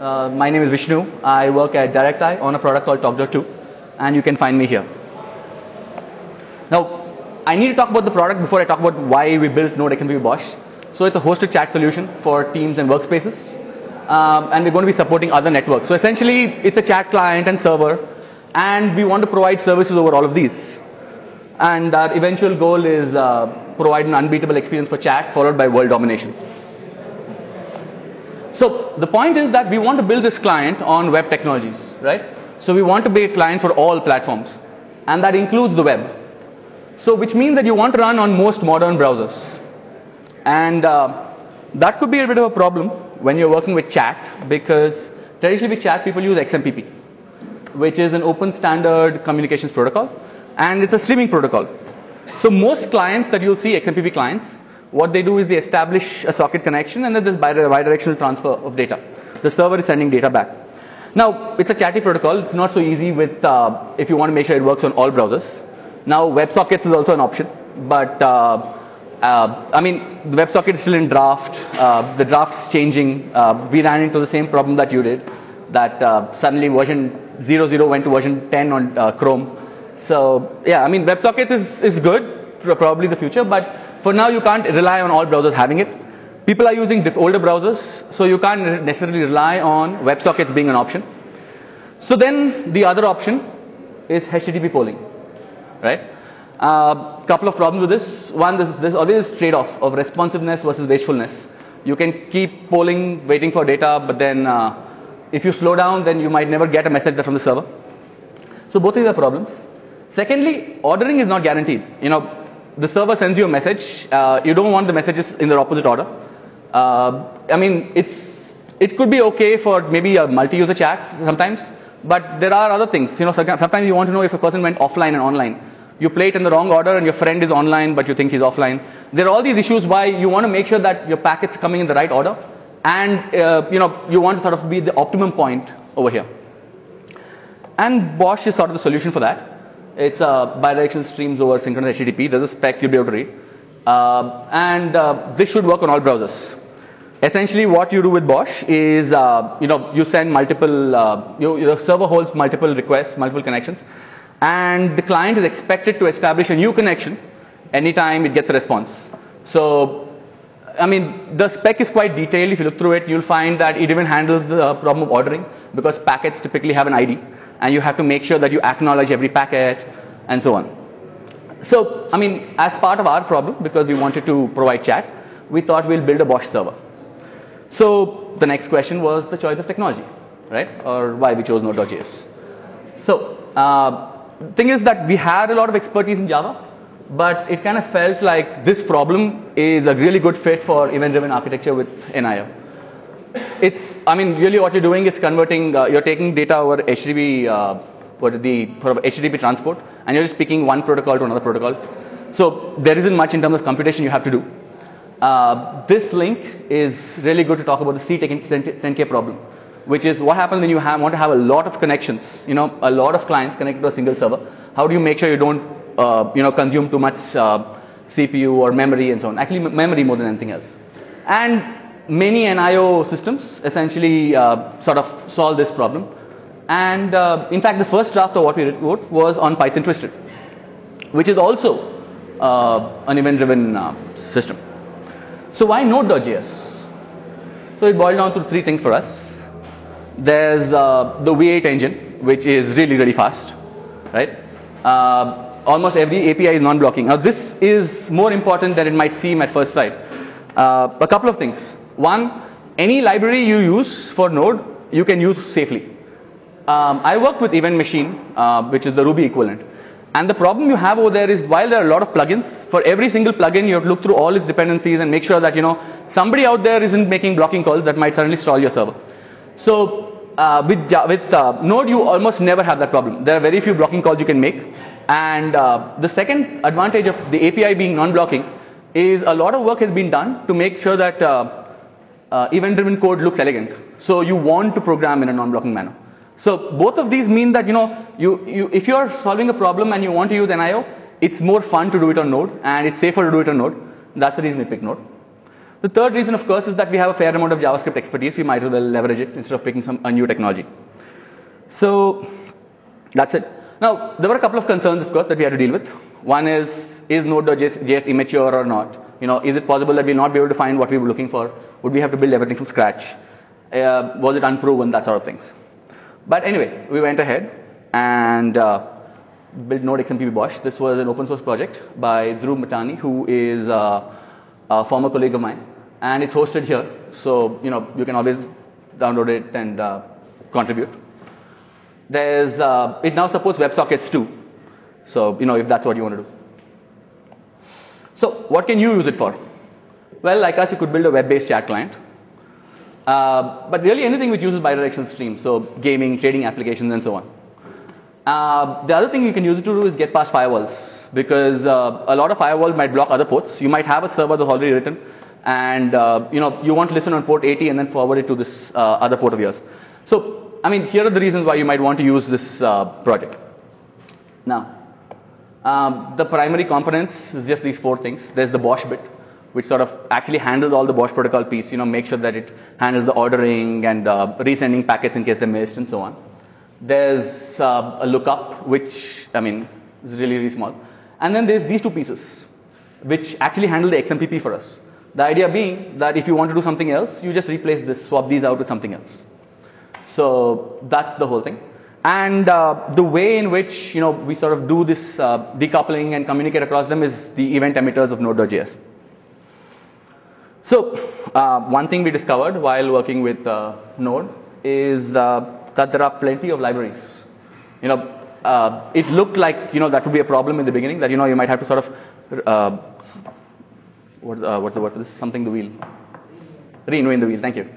Uh, my name is Vishnu. I work at Directi on a product called Talk.to, and you can find me here. Now, I need to talk about the product before I talk about why we built Node XMPP Bosh. So it's a hosted chat solution for teams and workspaces, um, and we're going to be supporting other networks. So essentially, it's a chat client and server, and we want to provide services over all of these. And our eventual goal is uh, provide an unbeatable experience for chat, followed by world domination. So the point is that we want to build this client on web technologies, right? So we want to be a client for all platforms, and that includes the web. So which means that you want to run on most modern browsers, and uh, that could be a bit of a problem when you're working with chat because traditionally with chat people use XMPP, which is an open standard communications protocol, and it's a streaming protocol. So most clients that you'll see XMPP clients what they do is they establish a socket connection and then there's bidirectional transfer of data. The server is sending data back. Now, it's a chatty protocol. It's not so easy with, uh, if you want to make sure it works on all browsers. Now, WebSockets is also an option, but uh, uh, I mean, the WebSocket is still in draft. Uh, the draft's changing. Uh, we ran into the same problem that you did, that uh, suddenly version 00 went to version 10 on Chrome. So, yeah, I mean, WebSockets is, is good, probably the future, but for now, you can't rely on all browsers having it. People are using older browsers, so you can't necessarily rely on WebSockets being an option. So then the other option is HTTP polling, right? A uh, couple of problems with this. One, there's, there's always a trade-off of responsiveness versus wastefulness. You can keep polling, waiting for data, but then uh, if you slow down, then you might never get a message from the server. So both of these are problems. Secondly, ordering is not guaranteed. You know, the server sends you a message. Uh, you don't want the messages in the opposite order. Uh, I mean, it's it could be okay for maybe a multi-user chat sometimes, but there are other things. You know, sometimes you want to know if a person went offline and online. You play it in the wrong order, and your friend is online, but you think he's offline. There are all these issues why you want to make sure that your packets coming in the right order, and uh, you know you want to sort of be the optimum point over here. And BOSH is sort of the solution for that. It's a bidirectional streams over synchronous HTTP. There's a spec you'll be able to read. Uh, and uh, this should work on all browsers. Essentially, what you do with Bosh is, uh, you know, you send multiple, uh, you, your server holds multiple requests, multiple connections, and the client is expected to establish a new connection anytime it gets a response. So, I mean, the spec is quite detailed. If you look through it, you'll find that it even handles the problem of ordering because packets typically have an ID and you have to make sure that you acknowledge every packet and so on. So, I mean, as part of our problem, because we wanted to provide chat, we thought we'll build a Bosh server. So, the next question was the choice of technology, right? Or why we chose Node.js. So, uh, thing is that we had a lot of expertise in Java, but it kind of felt like this problem is a really good fit for event-driven architecture with NIO it's, I mean, really what you're doing is converting, uh, you're taking data over HTTP, uh, the HTTP transport, and you're just picking one protocol to another protocol. So there isn't much in terms of computation you have to do. Uh, this link is really good to talk about the C10K problem, which is what happens when you have, want to have a lot of connections, you know, a lot of clients connected to a single server. How do you make sure you don't, uh, you know, consume too much uh, CPU or memory and so on? Actually, memory more than anything else. And many NIO systems essentially uh, sort of solve this problem. And uh, in fact, the first draft of what we wrote was on Python Twisted, which is also uh, an event-driven uh, system. So why Node.js? So it boiled down to three things for us. There's uh, the V8 engine, which is really, really fast, right? Uh, almost every API is non-blocking. Now this is more important than it might seem at first sight. a couple of things. One, any library you use for Node, you can use safely. Um, I work with Event Machine, uh, which is the Ruby equivalent. And the problem you have over there is while there are a lot of plugins, for every single plugin you have to look through all its dependencies and make sure that you know somebody out there isn't making blocking calls that might suddenly stall your server. So uh, with, with uh, Node you almost never have that problem. There are very few blocking calls you can make. And uh, the second advantage of the API being non-blocking is a lot of work has been done to make sure that uh, event-driven code looks elegant. So you want to program in a non-blocking manner. So both of these mean that you know, you, you, if you are solving a problem and you want to use NIO, it's more fun to do it on Node, and it's safer to do it on Node. That's the reason we pick Node. The third reason, of course, is that we have a fair amount of JavaScript expertise. We might as well leverage it instead of picking some a new technology. So that's it. Now, there were a couple of concerns, of course, that we had to deal with. One is, is Node.js immature or not? You know, is it possible that we'll not be able to find what we were looking for? Would we have to build everything from scratch? Uh, was it unproven? That sort of things. But anyway, we went ahead and uh, built Node XMPP BOSH. This was an open source project by Dhruv Matani, who is uh, a former colleague of mine, and it's hosted here. So you know, you can always download it and uh, contribute. There's, uh, it now supports WebSockets too. So, you know, if that's what you want to do. So, what can you use it for? Well, like us, you could build a web-based chat client. Uh, but really anything which uses bidirectional streams, so gaming, trading applications, and so on. Uh, the other thing you can use it to do is get past firewalls, because uh, a lot of firewalls might block other ports. You might have a server that's already written, and uh, you know you want to listen on port 80 and then forward it to this uh, other port of yours. So I mean, here are the reasons why you might want to use this uh, project. Now, um, the primary components is just these four things. There's the BOSH bit, which sort of actually handles all the BOSH protocol piece, you know, make sure that it handles the ordering and uh, resending packets in case they're missed and so on. There's uh, a lookup, which, I mean, is really, really small. And then there's these two pieces, which actually handle the XMPP for us. The idea being that if you want to do something else, you just replace this, swap these out with something else. So that's the whole thing. And uh, the way in which you know we sort of do this uh, decoupling and communicate across them is the event emitters of Node.js. So uh, one thing we discovered while working with uh, Node is uh, that there are plenty of libraries. You know, uh, it looked like you know that would be a problem in the beginning. That you know you might have to sort of what, what's the word for this? Something the wheel. Reinvent the wheel. Thank you.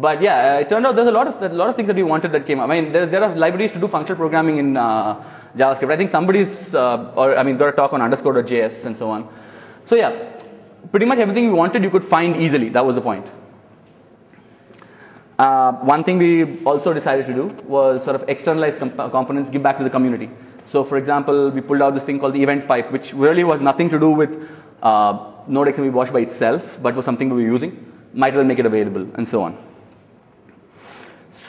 But yeah, uh, it turned out there's a lot of a lot of things that we wanted that came up. I mean, there, there are libraries to do functional programming in uh, JavaScript. I think somebody's, uh, or I mean, got a talk on underscore.js and so on. So yeah, pretty much everything we wanted you could find easily. That was the point. Uh, one thing we also decided to do was sort of externalize comp- components, give back to the community. So, for example, we pulled out this thing called the event pipe, which really was nothing to do with uh, Node XMPP BOSH by itself, but was something we were using. Might as well make it available, and so on.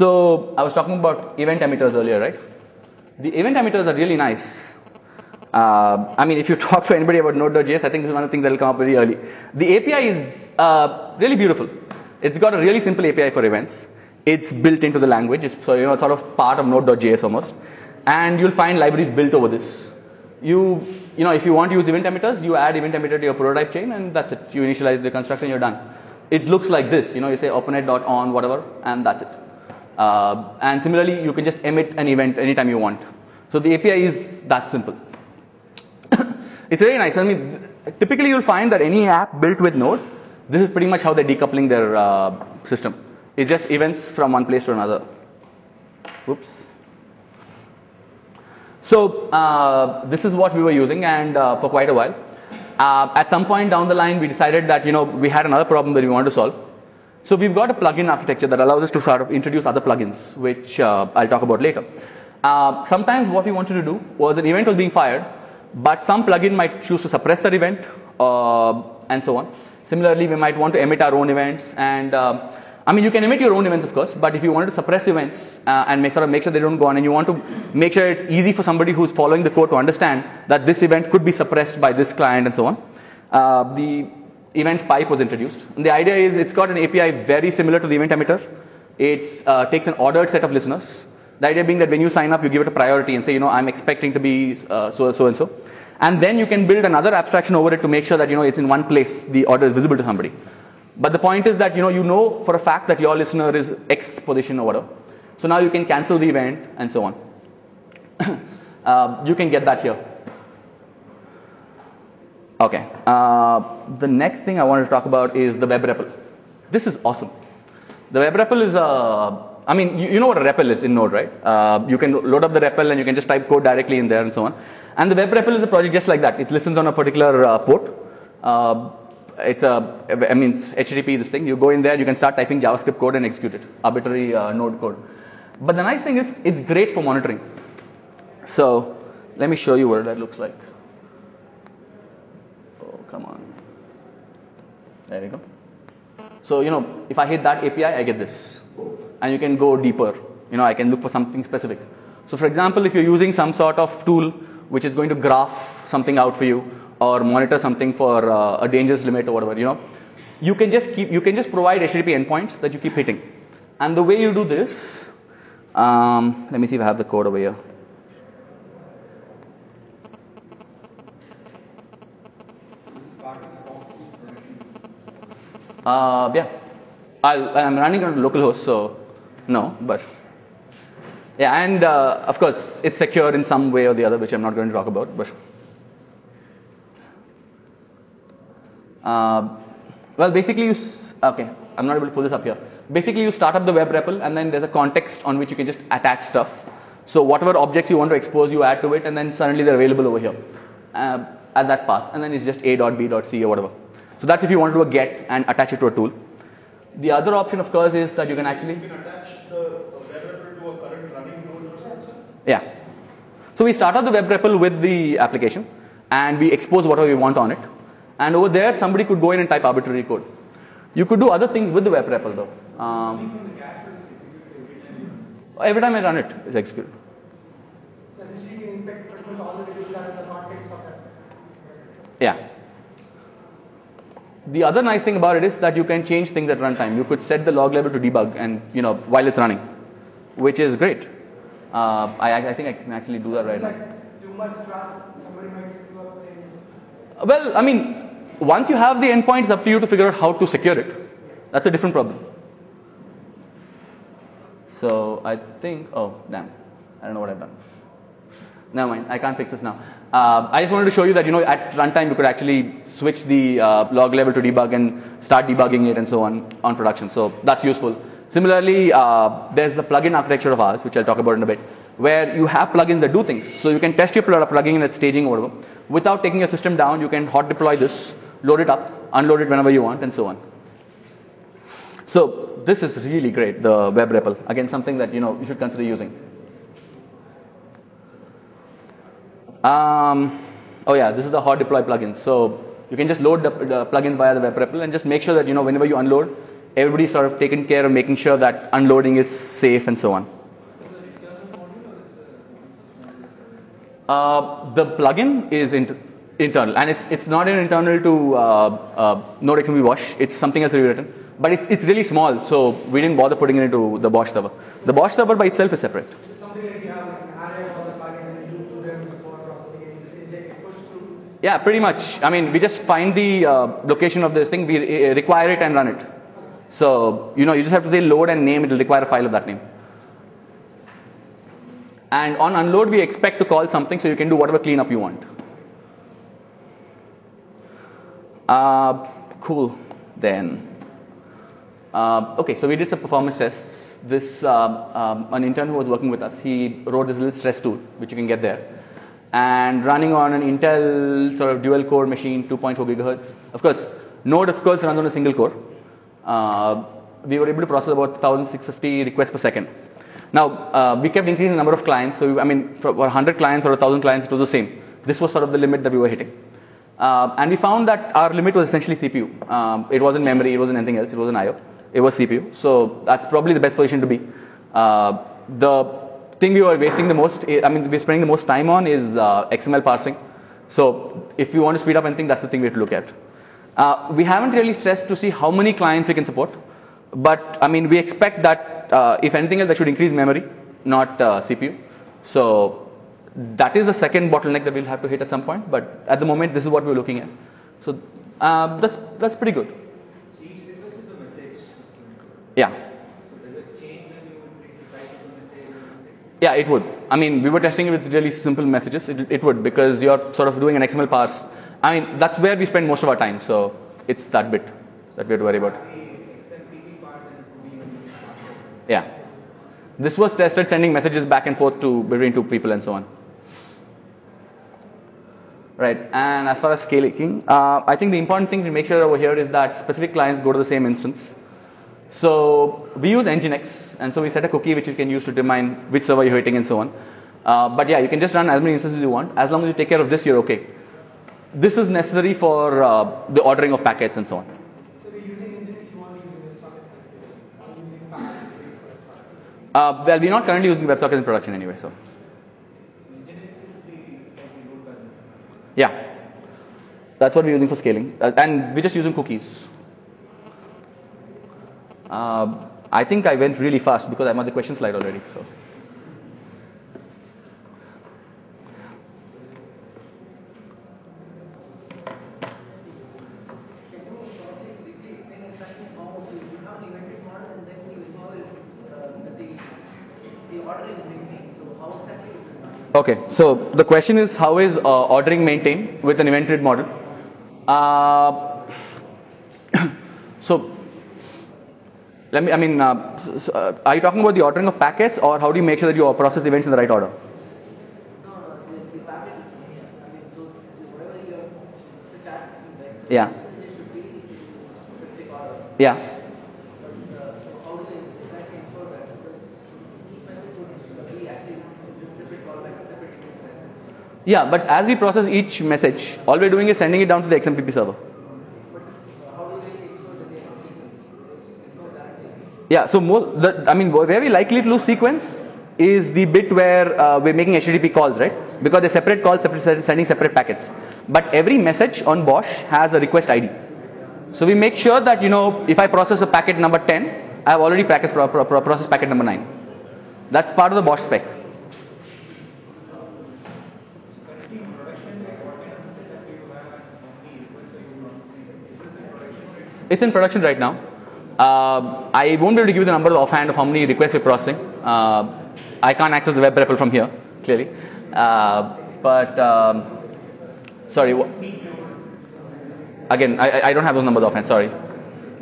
So I was talking about event emitters earlier, right? The event emitters are really nice. Uh, I mean, if you talk to anybody about Node.js, I think this is one of the things that will come up very early. The API is uh, really beautiful. It's got a really simple API for events. It's built into the language. It's so you know sort of part of Node.js almost, and you'll find libraries built over this. You you know if you want to use event emitters, you add event emitter to your prototype chain, and that's it. You initialize the constructor, and you're done. It looks like this. You know, you say openet.on whatever, and that's it. Uh, and similarly, you can just emit an event anytime you want. So the API is that simple. it's very nice. I mean, typically you'll find that any app built with Node, this is pretty much how they're decoupling their uh, system. It's just events from one place to another. Oops. So uh, this is what we were using, and uh, for quite a while. Uh, at some point down the line, we decided that you know we had another problem that we wanted to solve. So we've got a plugin architecture that allows us to sort of introduce other plugins, which uh, I'll talk about later. Uh, sometimes what we wanted to do was an event was being fired, but some plugin might choose to suppress that event, uh, and so on. Similarly, we might want to emit our own events, and uh, I mean, you can emit your own events, of course, but if you wanted to suppress events uh, and make of make sure they don't go on, and you want to make sure it's easy for somebody who's following the code to understand that this event could be suppressed by this client and so on, uh, the event pipe was introduced. And the idea is it's got an API very similar to the event emitter. It uh, takes an ordered set of listeners. The idea being that when you sign up, you give it a priority and say, you know, I'm expecting to be uh, so so and so. And then you can build another abstraction over it to make sure that you know it's in one place. The order is visible to somebody. But the point is that you know you know for a fact that your listener is X position or whatever. So now you can cancel the event and so on. uh, you can get that here. Okay. Uh, the next thing I wanted to talk about is the web REPL. This is awesome. The web REPL is a, I mean, you, you know what a REPL is in Node, right? Uh, you can load up the REPL and you can just type code directly in there and so on. And the web REPL is a project just like that. It listens on a particular uh, port. Uh, it's a, I mean, HTTP this thing. You go in there, you can start typing JavaScript code and execute it, arbitrary uh, node code. But the nice thing is, it's great for monitoring. So, let me show you what that looks like. Come on. There we go. So, you know, if I hit that API, I get this. And you can go deeper. You know, I can look for something specific. So, for example, if you're using some sort of tool which is going to graph something out for you or monitor something for uh, a dangerous limit or whatever, you know, you can just keep, you can just provide HTTP endpoints that you keep hitting. And the way you do this, um, let me see if I have the code over here. Uh, yeah, I'll, I'm running on localhost, so no, but yeah, and uh, of course it's secure in some way or the other, which I'm not going to talk about. But uh, well, basically, you okay. I'm not able to pull this up here. Basically, you start up the web REPL, and then there's a context on which you can just attach stuff. So whatever objects you want to expose, you add to it, and then suddenly they're available over here uh, at that path, and then it's just a.b.c or whatever. So that's if you want to do a get and attach it to a tool. The other option, of course, is that you can actually You can attach the web REPL to a current running node also. Yeah. So we start out the web REPL with the application and we expose whatever we want on it. And over there, somebody could go in and type arbitrary code. You could do other things with the web REPL though. Um, every time I run it, it's executed. This you can inspect pretty much all the data that is the context of that. Yeah. The other nice thing about it is that you can change things at runtime. You could set the log level to debug and, you know, while it's running, which is great. Uh, I, I think I can actually do that right now. Too much trust. Well, I mean, once you have the endpoint, it's up to you to figure out how to secure it. That's a different problem. So I think, oh damn, I don't know what I've done. Never mind, I can't fix this now. Uh, I just wanted to show you that you know at runtime you could actually switch the uh, log level to debug and start debugging it and so on on production. So that's useful. Similarly, uh, there's the plugin architecture of ours, which I'll talk about in a bit, where you have plugins that do things. So you can test your pl- plugin at staging or whatever. Without taking your system down, you can hot deploy this, load it up, unload it whenever you want, and so on. So this is really great, the web REPL. Again, something that you know you should consider using. Um, oh yeah, this is the hot deploy plugin. So you can just load the, the plugins via the web REPL and just make sure that you know whenever you unload, everybody's sort of taken care of making sure that unloading is safe and so on. Uh, the plugin is inter- internal, and it's it's not an internal to uh, uh, Node XMPP BOSH. It's something else rewritten, but it's it's really small, so we didn't bother putting it into the BOSH server. The BOSH server by itself is separate. It's something like you have like an array of all the plugins and you do them before processing and you just inject it, push through. Yeah, pretty much. I mean, we just find the uh, location of this thing, we uh, require it and run it. So, you know, you just have to say load and name, it will require a file of that name. And on unload, we expect to call something so you can do whatever cleanup you want. Uh, cool. Then, uh, okay, so we did some performance tests. This, um, um, an intern who was working with us, he wrote this little stress tool, which you can get there. And running on an Intel sort of dual core machine, 2.4 gigahertz. Of course, Node, of course, runs on a single core. Uh, we were able to process about 1,650 requests per second. Now, uh, we kept increasing the number of clients. So, I mean, for 100 clients or 1,000 clients, it was the same. This was sort of the limit that we were hitting. Uh, and we found that our limit was essentially CPU. Um, it wasn't memory, it wasn't anything else, it wasn't IO. It was CPU. So that's probably the best position to be. Uh, the thing we were wasting the most, I mean, we're spending the most time on is uh, XML parsing. So if you want to speed up anything, that's the thing we have to look at. Uh, we haven't really stressed to see how many clients we can support, but I mean, we expect that uh, if anything else, that should increase memory, not uh, CPU. So that is the second bottleneck that we'll have to hit at some point. But at the moment, this is what we're looking at. So uh, that's that's pretty good. Each request is a message. Yeah. So does it change when you increase the size of the message? or something? Yeah, it would. I mean, we were testing it with really simple messages. It, it would because you're sort of doing an XML parse. I mean, that's where we spend most of our time. So it's that bit that we have to worry about. Yeah. This was tested sending messages back and forth to between two people and so on. Right. And as far as scaling, uh, I think the important thing to make sure over here is that specific clients go to the same instance. So we use Nginx, and so we set a cookie which you can use to determine which server you're hitting and so on. Uh, but yeah, you can just run as many instances as you want. As long as you take care of this, you're okay. This is necessary for uh, the ordering of packets and so on. Uh, well, we're not currently using WebSockets in production anyway, so. Yeah. That's what we're using for scaling. Uh, and we're just using cookies. Uh, I think I went really fast because I'm on the question slide already. So. Okay, so the question is how is uh, ordering maintained with an inventory model? Uh, so, let me, I mean, uh, uh, are you talking about the ordering of packets or how do you make sure that you process events in the right order? Yeah. Yeah. Yeah, but as we process each message, all we're doing is sending it down to the XMPP server. But uh, how do they ensure that they have sequence? Because there's no guarantee. Yeah, so the, I mean, where we're likely to lose sequence is the bit where uh, we're making HTTP calls, right? Because they're separate calls, separate, sending separate packets. But every message on BOSH has a request ID. So we make sure that, you know, if I process a packet number 10, I have already processed, pro, pro, pro, processed packet number 9. That's part of the BOSH spec. It's in production right now. Uh, I won't be able to give you the number offhand of how many requests we're processing. Uh, I can't access the web REPL from here, clearly. Uh, but, um, sorry. Again, I, I- don't have those numbers offhand, sorry.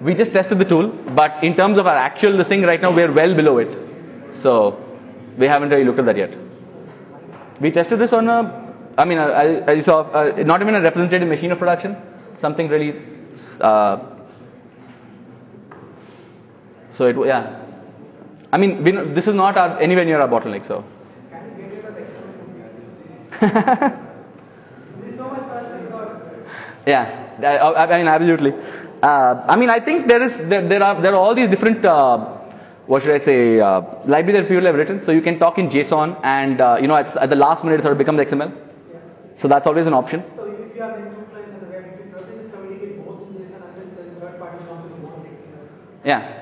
We just tested the tool, but in terms of our actual this thing right now, we're well below it. So, we haven't really looked at that yet. We tested this on a, I mean, I, I saw, uh, not even a representative machine of production, something really, uh, so it, yeah. I mean, we, this is not our, anywhere near our bottleneck, so. Can you get rid of the XML? This is so much faster without. Yeah, I, I mean absolutely. Uh, I mean I think there is there, there are there are all these different uh, what should I say uh, library that people have written. So you can talk in JSON and uh, you know at, at the last minute it sort of becomes XML. So that's always an option. So if you have two clients on the web, you can just communicate both in JSON and then third party comes in XML. Yeah.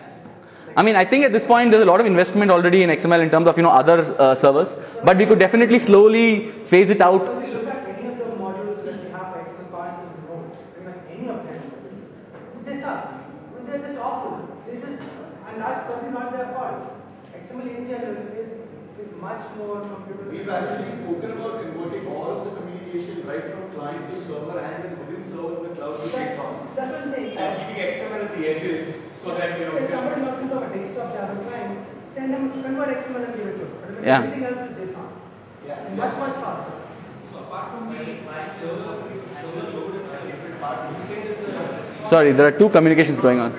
I mean, I think at this point there's a lot of investment already in XML in terms of you know other uh, servers, but we could definitely slowly phase it out. So we look at any of the modules that we have for XML parsers in Node, pretty much any of them, they suck. They're just awful. They just, and that's probably not their fault. XML in general is, is much more computable. We've actually spoken about converting all of the communication right from client to server and then within servers the cloud to That's, JSON. that's what I'm saying. And keeping XML at the edges so that you know. If somebody wants to have a desktop Java client, send them convert XML and give it to them. Yeah. everything else is JSON. Yeah. Much, much faster. So apart from the server, server load and different parts, you said that the Sorry, there are two communications going on.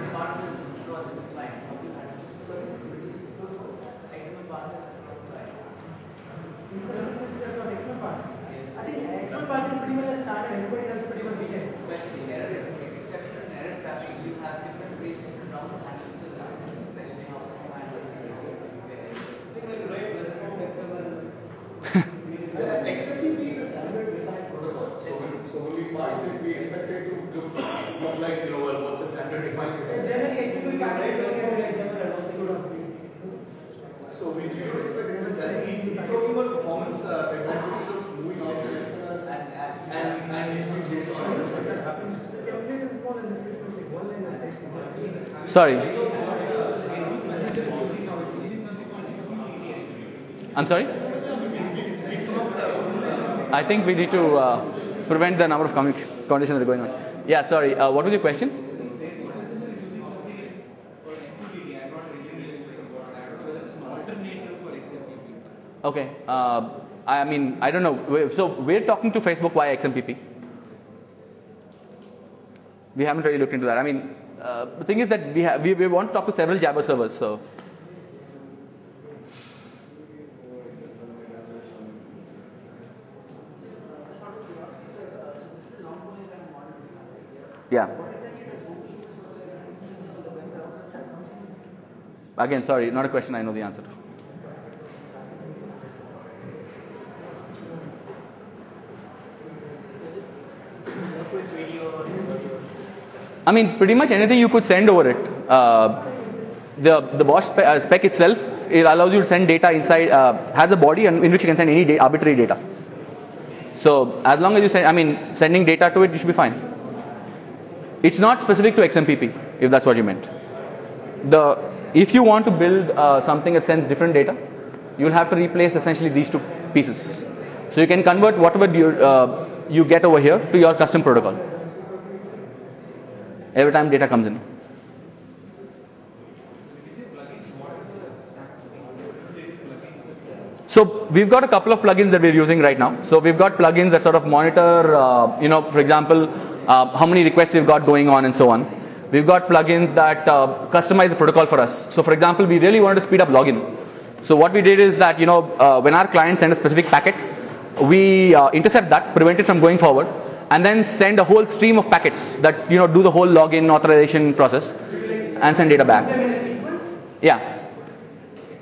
I think XML parsing is pretty much a standard. Everybody else pretty much became. Especially error exception and error traffic, you have different ways, different rounds handles to that, especially how how handles XMPP is a standard defined protocol. So when, so when we parse it, we expect it to look, look like, you know, well, what the standard defines it as. Generally, XML packages don't get like XML at all. They go down. So we do expect it to, I think he's, he's talking about performance, uh, advantages of moving out to XML and, and, and using JSON. The template is more than the frequency. One line of text. Sorry. I'm sorry? I think we need to uh, prevent the number of commu- conditions that are going on. Yeah, sorry. Uh, what was your question? Okay. Uh, I mean, I don't know. So we're talking to Facebook via XMPP. We haven't really looked into that. I mean, uh, the thing is that we, we, we want to talk to several Jabber servers, so. Yeah. Again, sorry, not a question I know the answer to. push video or audio? I mean, pretty much anything you could send over it. Uh, the the BOSH spec, uh, spec itself it allows you to send data inside uh, has a body in which you can send any da- arbitrary data. So as long as you send, I mean, sending data to it, you should be fine. It's not specific to XMPP, if that's what you meant. The if you want to build uh, something that sends different data, you'll have to replace essentially these two pieces. So you can convert whatever you, uh, you get over here to your custom protocol every time data comes in. So we've got a couple of plugins that we're using right now. So we've got plugins that sort of monitor, uh, you know, for example, uh, how many requests we've got going on and so on. We've got plugins that uh, customize the protocol for us. So for example, we really wanted to speed up login. So what we did is that, you know, uh, when our client send a specific packet, we uh, intercept that, prevent it from going forward, and then send a whole stream of packets that, you know, do the whole login authorization process and send data back. Yeah.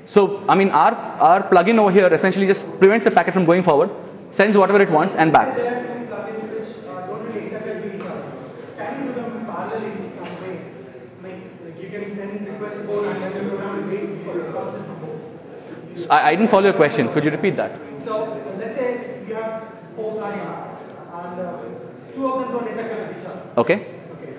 So, I mean, our, our plugin over here essentially just prevents the packet from going forward, sends whatever it wants, and back. There are two plugins which don't really interface with each other. Can you do them parallelly in some way? Like, like you can send requests both and then you have to wait for responses from both. I, I didn't follow your question. Could you repeat that? So let's say you have four plugins and uh, two of them don't interfere each other. Okay. Okay.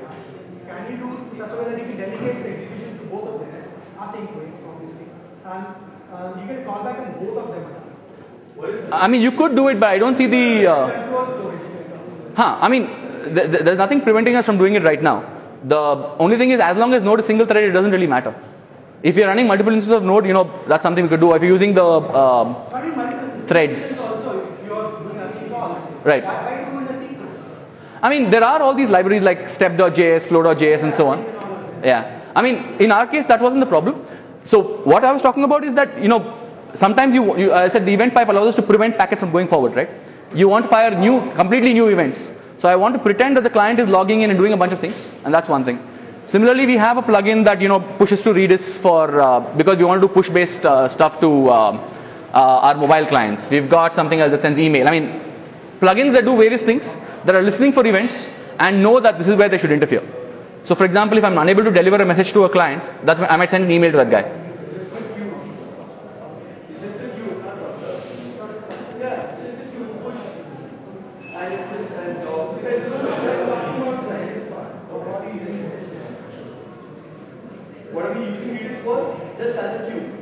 Can you do such a way that you can delegate the execution to both of them, async obviously, and uh, you can call back on both of them. I mean, you could do it, but I don't see the. Uh, Control flow, basically. huh, I mean, th- th- there's nothing preventing us from doing it right now. The only thing is, as long as Node is single threaded, it doesn't really matter. If you're running multiple instances of Node, you know, that's something we could do. If you're using the. Um, I mean, multiple Threads. instances I mean, there are all these libraries like step.js, flow.js, and so on. Yeah. I mean, in our case, that wasn't the problem. So what I was talking about is that, you know, sometimes you, you I said the event pipe allows us to prevent packets from going forward, right? You want to fire new, completely new events. So I want to pretend that the client is logging in and doing a bunch of things, and that's one thing. Similarly, we have a plugin that you know pushes to Redis for uh, because we want to do push-based uh, stuff to um, uh, our mobile clients. We've got something else that sends email. I mean, plugins that do various things that are listening for events and know that this is where they should interfere. So, for example, if I'm unable to deliver a message to a client, that I might send an email to that guy. What are we using Redis for? Just as a queue.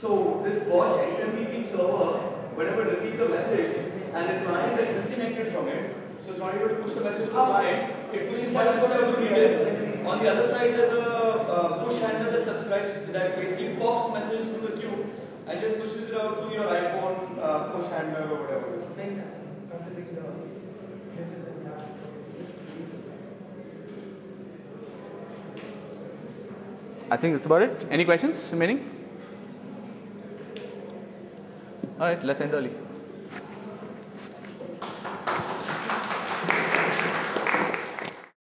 So this BOSH XMPP server, whenever it receives a message and the client is disconnected from it, so it's not able to push the message to the client, it pushes that message out to Redis. On the other side, there's a uh, push handler that subscribes to that basically pops messages from the queue and just pushes it out to your iPhone uh, push handler or whatever. Makes sense. Considering the features that we have. I think that's about it. Any questions remaining? All right, let's end early.